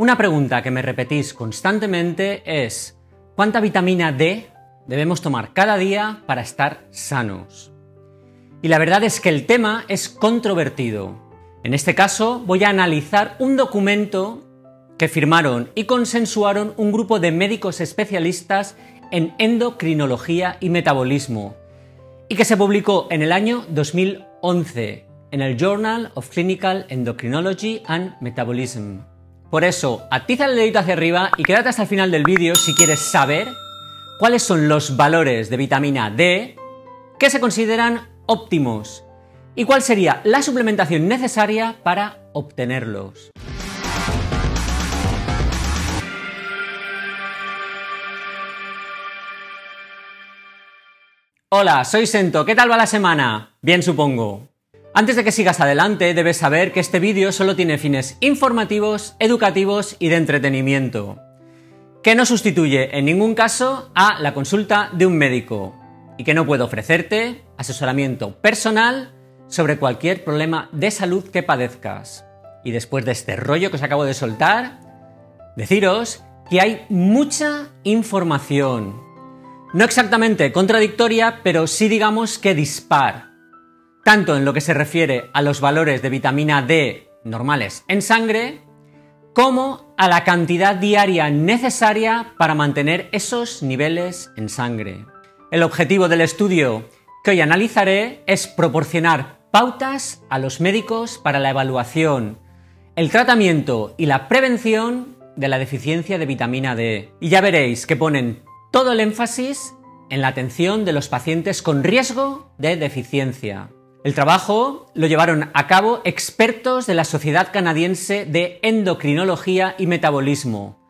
Una pregunta que me repetís constantemente es ¿cuánta vitamina D debemos tomar cada día para estar sanos? Y la verdad es que el tema es controvertido. En este caso voy a analizar un documento que firmaron y consensuaron un grupo de médicos especialistas en endocrinología y metabolismo y que se publicó en el año 2011 en el Journal of Clinical Endocrinology and Metabolism. Por eso, atiza el dedito hacia arriba y quédate hasta el final del vídeo si quieres saber cuáles son los valores de vitamina D que se consideran óptimos y cuál sería la suplementación necesaria para obtenerlos. Hola, soy Sento, ¿qué tal va la semana? Bien supongo. Antes de que sigas adelante, debes saber que este vídeo solo tiene fines informativos, educativos y de entretenimiento, que no sustituye en ningún caso a la consulta de un médico y que no puede ofrecerte asesoramiento personal sobre cualquier problema de salud que padezcas. Y después de este rollo que os acabo de soltar, deciros que hay mucha información. No exactamente contradictoria, pero sí digamos que dispar tanto en lo que se refiere a los valores de vitamina D normales en sangre, como a la cantidad diaria necesaria para mantener esos niveles en sangre. El objetivo del estudio que hoy analizaré es proporcionar pautas a los médicos para la evaluación, el tratamiento y la prevención de la deficiencia de vitamina D. Y ya veréis que ponen todo el énfasis en la atención de los pacientes con riesgo de deficiencia. El trabajo lo llevaron a cabo expertos de la Sociedad Canadiense de Endocrinología y Metabolismo,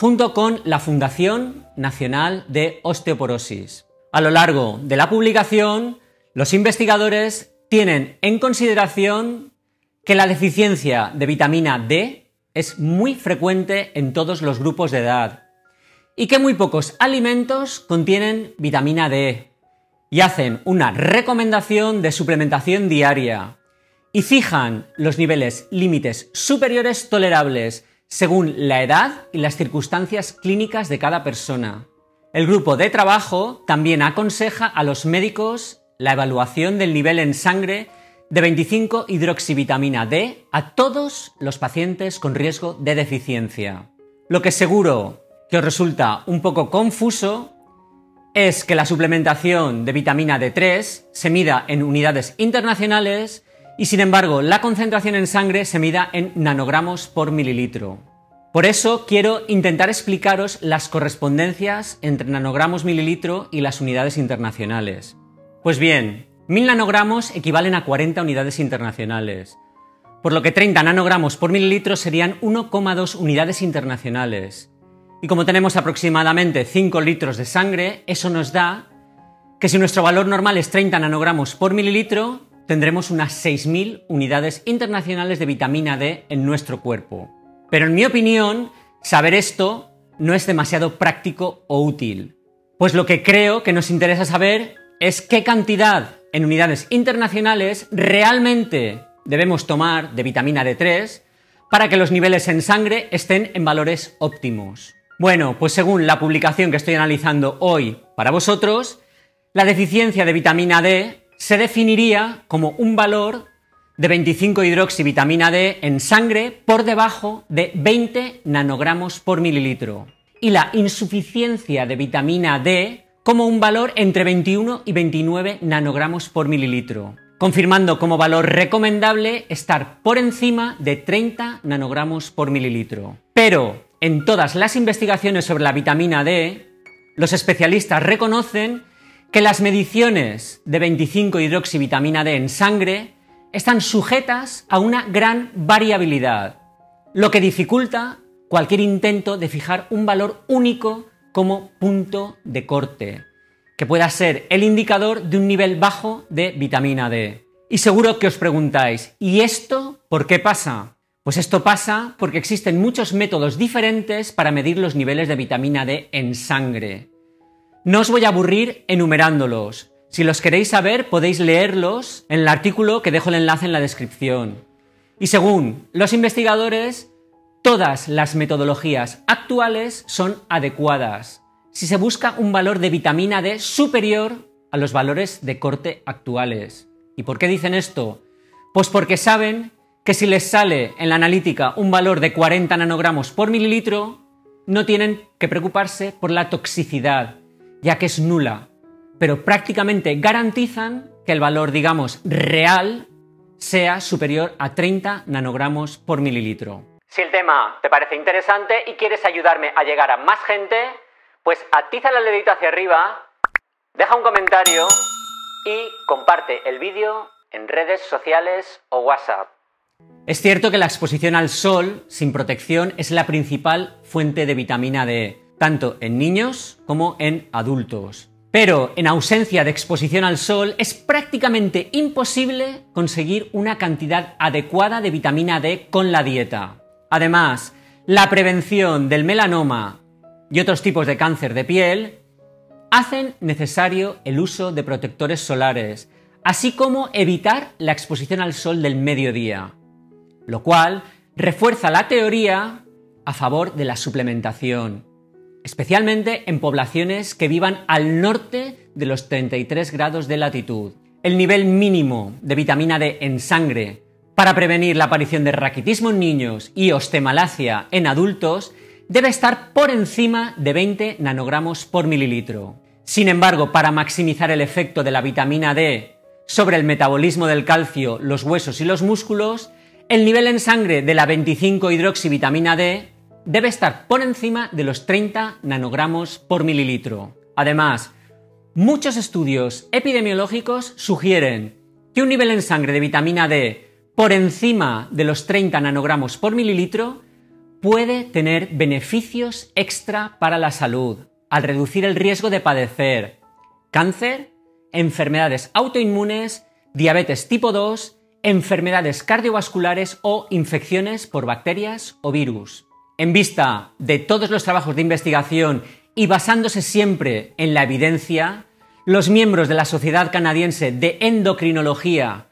junto con la Fundación Nacional de Osteoporosis. A lo largo de la publicación, los investigadores tienen en consideración que la deficiencia de vitamina D es muy frecuente en todos los grupos de edad y que muy pocos alimentos contienen vitamina D, y hacen una recomendación de suplementación diaria y fijan los niveles límites superiores tolerables según la edad y las circunstancias clínicas de cada persona. El grupo de trabajo también aconseja a los médicos la evaluación del nivel en sangre de 25 hidroxivitamina D a todos los pacientes con riesgo de deficiencia. Lo que seguro que os resulta un poco confuso es que la suplementación de vitamina D3 se mida en unidades internacionales y sin embargo la concentración en sangre se mida en nanogramos por mililitro. Por eso quiero intentar explicaros las correspondencias entre nanogramos mililitro y las unidades internacionales. Pues bien, 1000 nanogramos equivalen a 40 unidades internacionales, por lo que 30 nanogramos por mililitro serían 1,2 unidades internacionales. Y como tenemos aproximadamente 5 litros de sangre, eso nos da que si nuestro valor normal es 30 nanogramos por mililitro, tendremos unas 6.000 unidades internacionales de vitamina D en nuestro cuerpo. Pero en mi opinión, saber esto no es demasiado práctico o útil. Pues lo que creo que nos interesa saber es qué cantidad en unidades internacionales realmente debemos tomar de vitamina D3 para que los niveles en sangre estén en valores óptimos. Bueno, pues según la publicación que estoy analizando hoy para vosotros, la deficiencia de vitamina D se definiría como un valor de 25 hidroxivitamina D en sangre por debajo de 20 nanogramos por mililitro y la insuficiencia de vitamina D como un valor entre 21 y 29 nanogramos por mililitro, confirmando como valor recomendable estar por encima de 30 nanogramos por mililitro. Pero en todas las investigaciones sobre la vitamina D, los especialistas reconocen que las mediciones de 25 hidroxivitamina D en sangre están sujetas a una gran variabilidad, lo que dificulta cualquier intento de fijar un valor único como punto de corte, que pueda ser el indicador de un nivel bajo de vitamina D. Y seguro que os preguntáis, ¿y esto por qué pasa? Pues esto pasa porque existen muchos métodos diferentes para medir los niveles de vitamina D en sangre. No os voy a aburrir enumerándolos. Si los queréis saber, podéis leerlos en el artículo que dejo el enlace en la descripción. Y según los investigadores, todas las metodologías actuales son adecuadas si se busca un valor de vitamina D superior a los valores de corte actuales. ¿Y por qué dicen esto? Pues porque saben que si les sale en la analítica un valor de 40 nanogramos por mililitro, no tienen que preocuparse por la toxicidad, ya que es nula, pero prácticamente garantizan que el valor, digamos, real sea superior a 30 nanogramos por mililitro. Si el tema te parece interesante y quieres ayudarme a llegar a más gente, pues atiza el dedito hacia arriba, deja un comentario y comparte el vídeo en redes sociales o WhatsApp. Es cierto que la exposición al sol sin protección es la principal fuente de vitamina D, tanto en niños como en adultos. Pero en ausencia de exposición al sol es prácticamente imposible conseguir una cantidad adecuada de vitamina D con la dieta. Además, la prevención del melanoma y otros tipos de cáncer de piel hacen necesario el uso de protectores solares, así como evitar la exposición al sol del mediodía, lo cual refuerza la teoría a favor de la suplementación, especialmente en poblaciones que vivan al norte de los 33 grados de latitud. El nivel mínimo de vitamina D en sangre para prevenir la aparición de raquitismo en niños y ostemalacia en adultos, debe estar por encima de 20 nanogramos por mililitro. Sin embargo, para maximizar el efecto de la vitamina D sobre el metabolismo del calcio, los huesos y los músculos, el nivel en sangre de la 25-hidroxivitamina D debe estar por encima de los 30 nanogramos por mililitro. Además, muchos estudios epidemiológicos sugieren que un nivel en sangre de vitamina D por encima de los 30 nanogramos por mililitro puede tener beneficios extra para la salud al reducir el riesgo de padecer cáncer, enfermedades autoinmunes, diabetes tipo 2, enfermedades cardiovasculares o infecciones por bacterias o virus. En vista de todos los trabajos de investigación y basándose siempre en la evidencia, los miembros de la Sociedad Canadiense de Endocrinología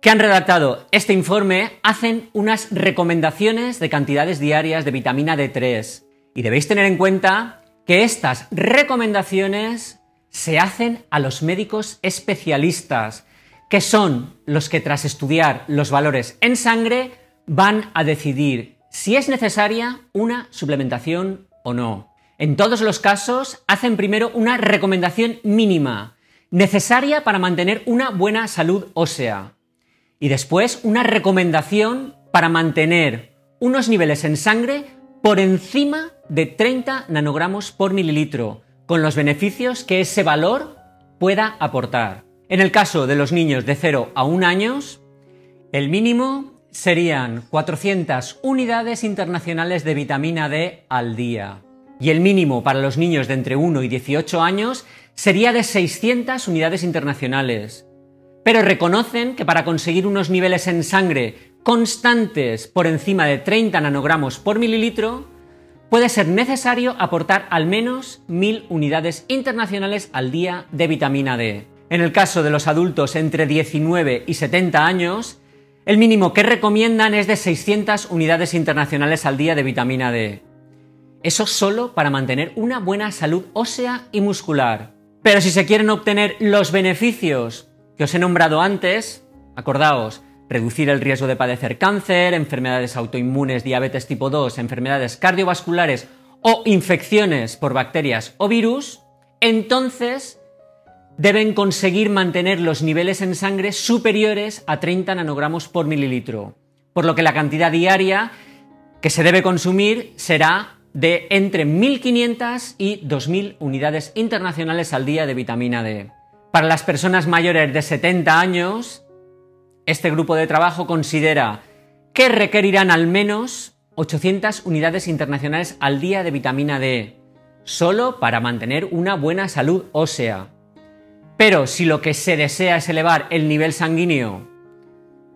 que han redactado este informe hacen unas recomendaciones de cantidades diarias de vitamina D3. Y debéis tener en cuenta que estas recomendaciones se hacen a los médicos especialistas, que son los que tras estudiar los valores en sangre van a decidir si es necesaria una suplementación o no. En todos los casos hacen primero una recomendación mínima, necesaria para mantener una buena salud ósea y después una recomendación para mantener unos niveles en sangre por encima de 30 nanogramos por mililitro, con los beneficios que ese valor pueda aportar. En el caso de los niños de 0 a 1 años, el mínimo serían 400 unidades internacionales de vitamina D al día. Y el mínimo para los niños de entre 1 y 18 años sería de 600 unidades internacionales pero reconocen que para conseguir unos niveles en sangre constantes por encima de 30 nanogramos por mililitro, puede ser necesario aportar al menos 1000 unidades internacionales al día de vitamina D. En el caso de los adultos entre 19 y 70 años, el mínimo que recomiendan es de 600 unidades internacionales al día de vitamina D. Eso solo para mantener una buena salud ósea y muscular. Pero si se quieren obtener los beneficios que os he nombrado antes, acordaos, reducir el riesgo de padecer cáncer, enfermedades autoinmunes, diabetes tipo 2, enfermedades cardiovasculares o infecciones por bacterias o virus, entonces deben conseguir mantener los niveles en sangre superiores a 30 nanogramos por mililitro, por lo que la cantidad diaria que se debe consumir será de entre 1.500 y 2.000 unidades internacionales al día de vitamina D. Para las personas mayores de 70 años, este grupo de trabajo considera que requerirán al menos 800 unidades internacionales al día de vitamina D, solo para mantener una buena salud ósea. Pero si lo que se desea es elevar el nivel sanguíneo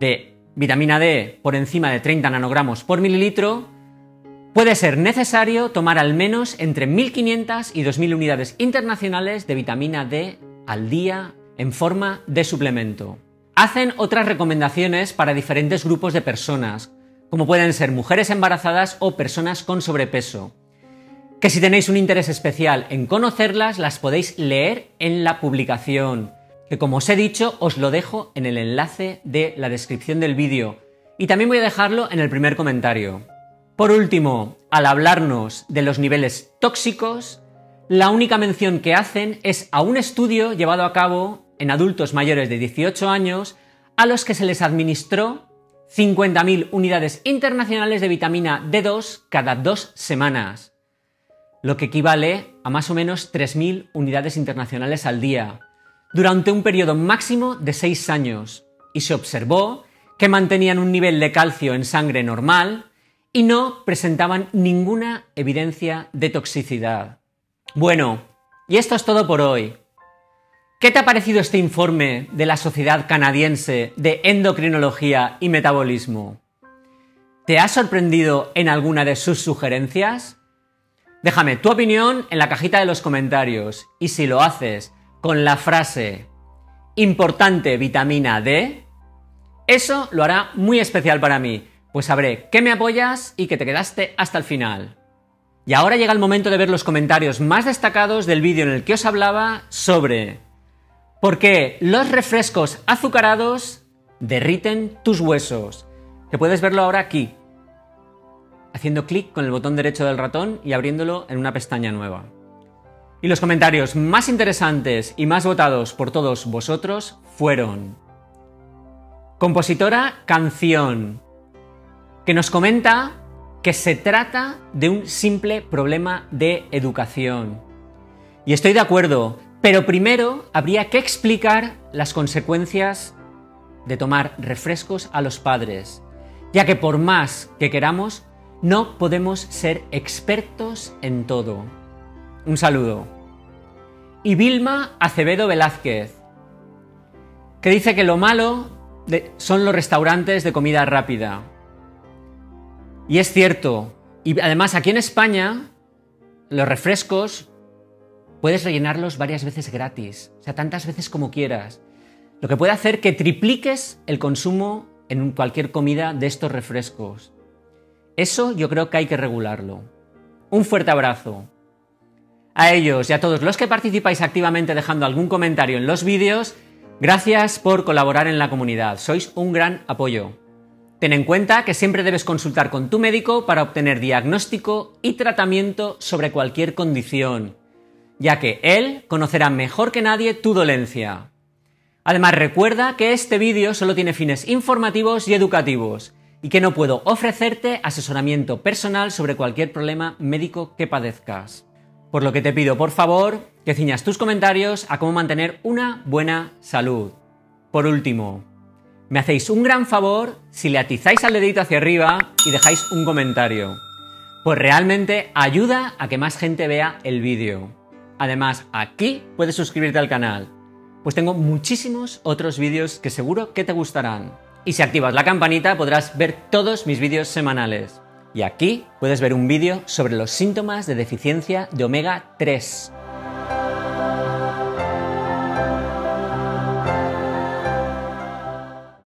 de vitamina D por encima de 30 nanogramos por mililitro, puede ser necesario tomar al menos entre 1.500 y 2.000 unidades internacionales de vitamina D al día en forma de suplemento. Hacen otras recomendaciones para diferentes grupos de personas, como pueden ser mujeres embarazadas o personas con sobrepeso. Que si tenéis un interés especial en conocerlas, las podéis leer en la publicación, que como os he dicho, os lo dejo en el enlace de la descripción del vídeo. Y también voy a dejarlo en el primer comentario. Por último, al hablarnos de los niveles tóxicos, la única mención que hacen es a un estudio llevado a cabo en adultos mayores de 18 años a los que se les administró 50.000 unidades internacionales de vitamina D2 cada dos semanas, lo que equivale a más o menos 3.000 unidades internacionales al día, durante un periodo máximo de 6 años, y se observó que mantenían un nivel de calcio en sangre normal y no presentaban ninguna evidencia de toxicidad. Bueno, y esto es todo por hoy. ¿Qué te ha parecido este informe de la Sociedad Canadiense de Endocrinología y Metabolismo? ¿Te ha sorprendido en alguna de sus sugerencias? Déjame tu opinión en la cajita de los comentarios y si lo haces con la frase importante vitamina D, eso lo hará muy especial para mí, pues sabré que me apoyas y que te quedaste hasta el final. Y ahora llega el momento de ver los comentarios más destacados del vídeo en el que os hablaba sobre por qué los refrescos azucarados derriten tus huesos. Que puedes verlo ahora aquí, haciendo clic con el botón derecho del ratón y abriéndolo en una pestaña nueva. Y los comentarios más interesantes y más votados por todos vosotros fueron Compositora Canción, que nos comenta que se trata de un simple problema de educación. Y estoy de acuerdo, pero primero habría que explicar las consecuencias de tomar refrescos a los padres, ya que por más que queramos, no podemos ser expertos en todo. Un saludo. Y Vilma Acevedo Velázquez, que dice que lo malo son los restaurantes de comida rápida. Y es cierto. Y además aquí en España, los refrescos puedes rellenarlos varias veces gratis, o sea, tantas veces como quieras. Lo que puede hacer que tripliques el consumo en cualquier comida de estos refrescos. Eso yo creo que hay que regularlo. Un fuerte abrazo. A ellos y a todos los que participáis activamente dejando algún comentario en los vídeos, gracias por colaborar en la comunidad. Sois un gran apoyo. Ten en cuenta que siempre debes consultar con tu médico para obtener diagnóstico y tratamiento sobre cualquier condición, ya que él conocerá mejor que nadie tu dolencia. Además recuerda que este vídeo solo tiene fines informativos y educativos y que no puedo ofrecerte asesoramiento personal sobre cualquier problema médico que padezcas. Por lo que te pido por favor que ciñas tus comentarios a cómo mantener una buena salud. Por último, me hacéis un gran favor si le atizáis al dedito hacia arriba y dejáis un comentario, pues realmente ayuda a que más gente vea el vídeo. Además, aquí puedes suscribirte al canal, pues tengo muchísimos otros vídeos que seguro que te gustarán. Y si activas la campanita podrás ver todos mis vídeos semanales. Y aquí puedes ver un vídeo sobre los síntomas de deficiencia de omega 3